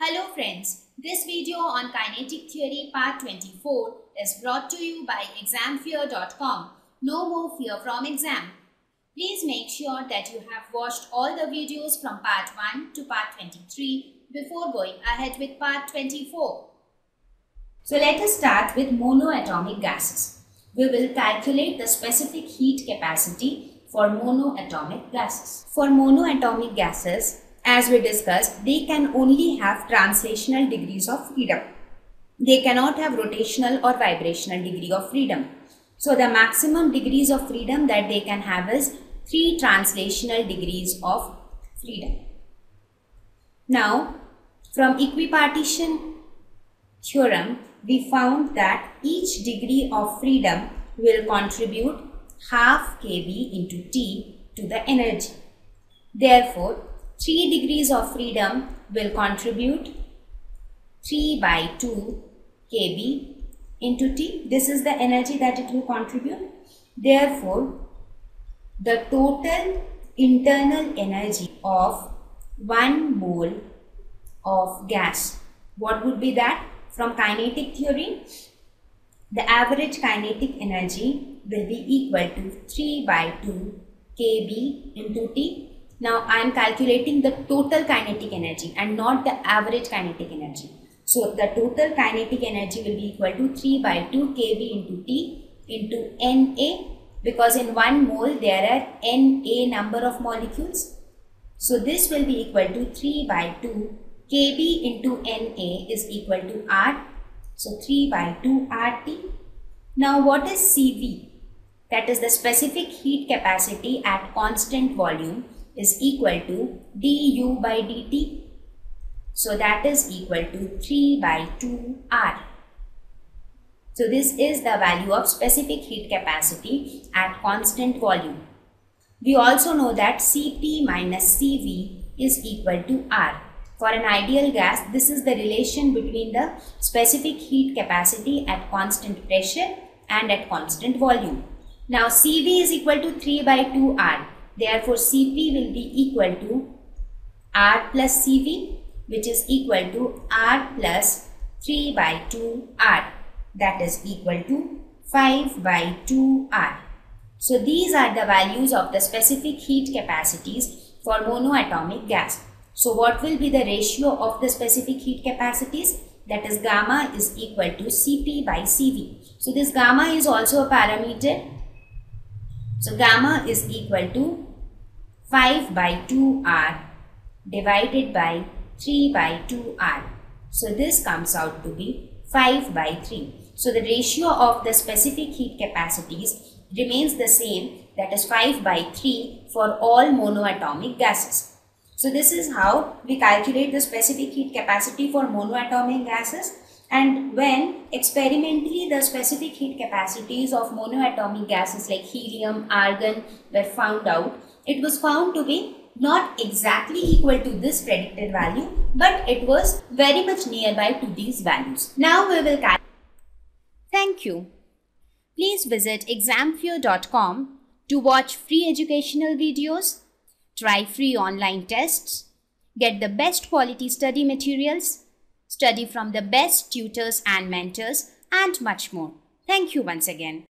Hello friends, this video on kinetic theory part 24 is brought to you by examfear.com. No more fear from exam. Please make sure that you have watched all the videos from part 1 to part 23 before going ahead with part 24. So let us start with monoatomic gases. We will calculate the specific heat capacity for monoatomic gases. For monoatomic gases, as we discussed, they can only have translational degrees of freedom. They cannot have rotational or vibrational degree of freedom. So the maximum degrees of freedom that they can have is 3 translational degrees of freedom. Now, from equipartition theorem, we found that each degree of freedom will contribute half kb into T to the energy. Therefore, 3 degrees of freedom will contribute 3 by 2 kb into T. This is the energy that it will contribute. Therefore, the total internal energy of 1 mole of gas. What would be that? From kinetic theory, the average kinetic energy will be equal to 3 by 2 kb into T now I am calculating the total kinetic energy and not the average kinetic energy. So the total kinetic energy will be equal to 3 by 2 kb into T into Na because in one mole there are Na number of molecules. So this will be equal to 3 by 2 kb into Na is equal to R. So 3 by 2 RT. Now what is CV? That is the specific heat capacity at constant volume is equal to du by dt. So that is equal to 3 by 2 R. So this is the value of specific heat capacity at constant volume. We also know that Cp minus Cv is equal to R. For an ideal gas, this is the relation between the specific heat capacity at constant pressure and at constant volume. Now Cv is equal to 3 by 2 R. Therefore, Cp will be equal to R plus Cv which is equal to R plus 3 by 2 R that is equal to 5 by 2 R. So, these are the values of the specific heat capacities for monoatomic gas. So, what will be the ratio of the specific heat capacities? That is gamma is equal to Cp by Cv. So, this gamma is also a parameter. So, gamma is equal to 5 by 2r divided by 3 by 2r. So this comes out to be 5 by 3. So the ratio of the specific heat capacities remains the same that is 5 by 3 for all monoatomic gases. So this is how we calculate the specific heat capacity for monoatomic gases and when experimentally the specific heat capacities of monoatomic gases like helium, argon were found out, it was found to be not exactly equal to this predicted value but it was very much nearby to these values. Now we will calculate. Thank you. Please visit examfear.com to watch free educational videos, try free online tests, get the best quality study materials, study from the best tutors and mentors, and much more. Thank you once again.